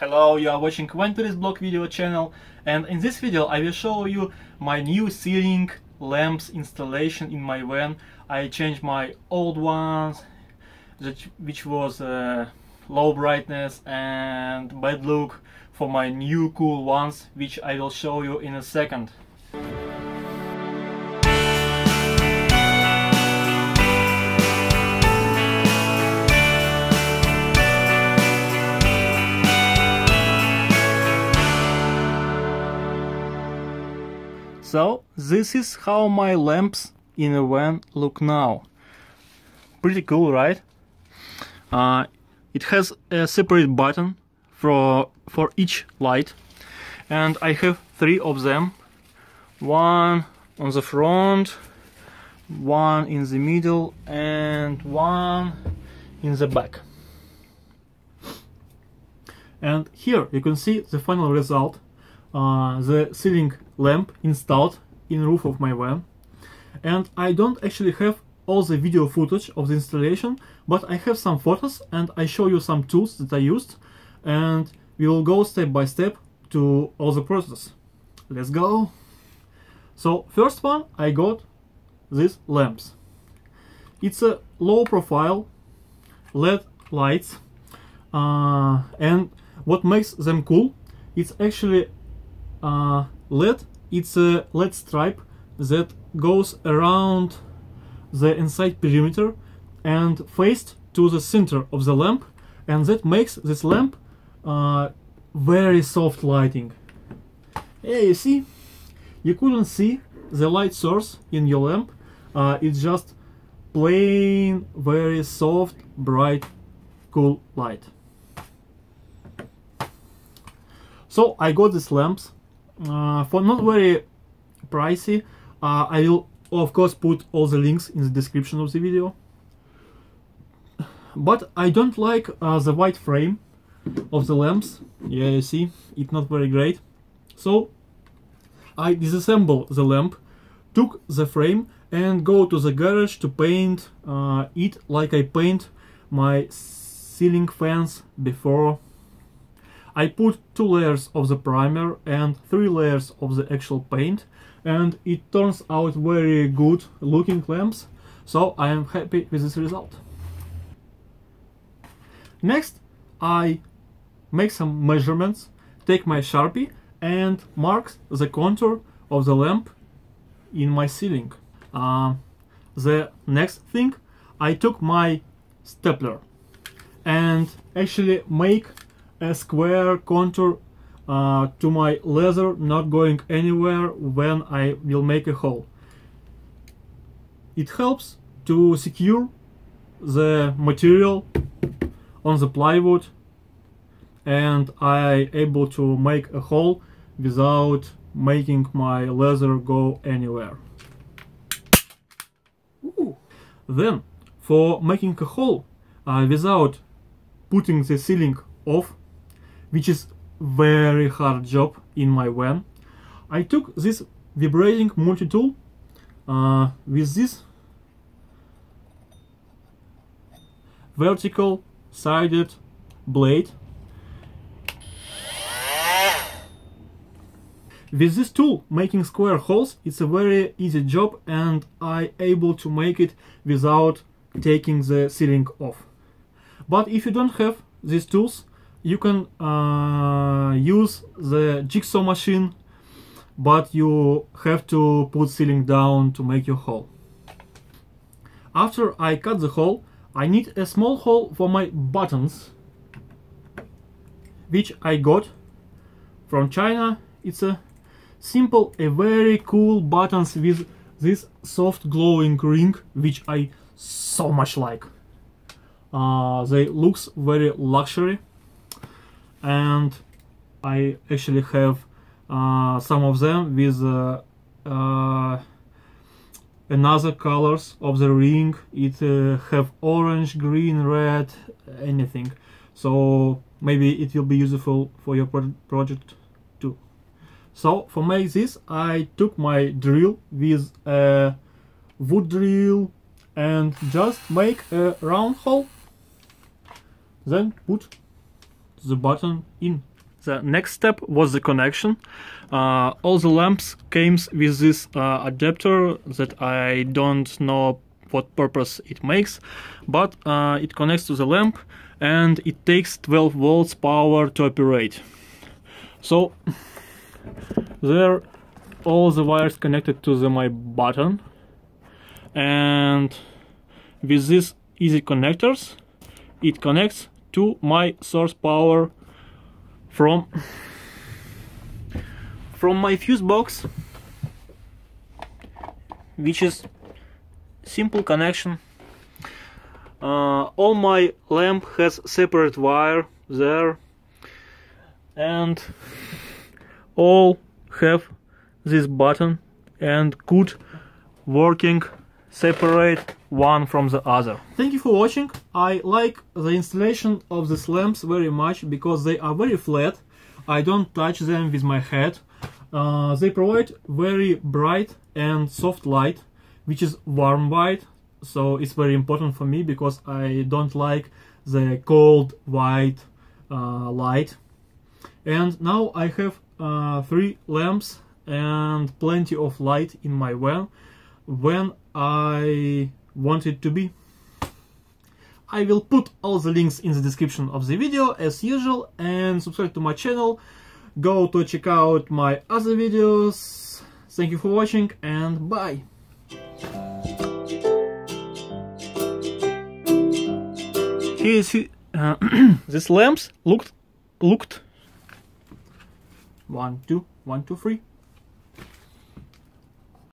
Hello, you are watching VanTourist Blog video channel and in this video I will show you my new ceiling lamps installation in my van. I changed my old ones which was uh, low brightness and bad look for my new cool ones which I will show you in a second. This is how my lamps in a van look now. Pretty cool, right? Uh, it has a separate button for for each light, and I have three of them. One on the front, one in the middle, and one in the back. And here you can see the final result uh, the ceiling lamp installed in roof of my van and I don't actually have all the video footage of the installation but I have some photos and I show you some tools that I used and we will go step by step to all the process. Let's go! So first one I got these lamps. It's a low profile LED lights uh, and what makes them cool it's actually uh, LED it's a LED stripe that goes around the inside perimeter and faced to the center of the lamp and that makes this lamp uh, very soft lighting. Yeah, you see, you couldn't see the light source in your lamp, uh, it's just plain, very soft, bright, cool light. So I got these lamps for not very pricey uh, I will of course put all the links in the description of the video. But I don't like uh, the white frame of the lamps. Yeah you see it's not very great. So I disassemble the lamp took the frame and go to the garage to paint uh, it like I paint my ceiling fans before I put two layers of the primer and three layers of the actual paint and it turns out very good looking lamps so I am happy with this result. Next I make some measurements, take my sharpie and mark the contour of the lamp in my ceiling. Uh, the next thing I took my stapler and actually make a square contour uh, to my leather not going anywhere when I will make a hole. It helps to secure the material on the plywood and I able to make a hole without making my leather go anywhere. Ooh. Then for making a hole uh, without putting the ceiling off which is very hard job in my van. I took this vibrating multi-tool uh, with this vertical sided blade. With this tool, making square holes, it's a very easy job and I able to make it without taking the ceiling off. But if you don't have these tools, you can uh, use the jigsaw machine but you have to put ceiling down to make your hole. After I cut the hole, I need a small hole for my buttons, which I got from China. It's a simple, a very cool buttons with this soft glowing ring, which I so much like. Uh, they looks very luxury and I actually have uh, some of them with uh, uh, another colors of the ring. It uh, have orange green red anything. So maybe it will be useful for your pro project too. So for make this I took my drill with a wood drill and just make a round hole then put the button in the next step was the connection. Uh, all the lamps came with this uh, adapter that I don't know what purpose it makes, but uh, it connects to the lamp and it takes 12 volts power to operate. So there all the wires connected to the my button and with these easy connectors it connects to my source power from from my fuse box which is simple connection. Uh, all my lamp has separate wire there and all have this button and could working separate one from the other. Thank you for watching. I like the installation of these lamps very much because they are very flat. I don't touch them with my head. Uh, they provide very bright and soft light, which is warm white. So it's very important for me because I don't like the cold white uh, light. And now I have uh, three lamps and plenty of light in my van when I want it to be. I will put all the links in the description of the video as usual and subscribe to my channel. Go to check out my other videos. Thank you for watching and bye! Here is uh, these lamps looked looked one two one two three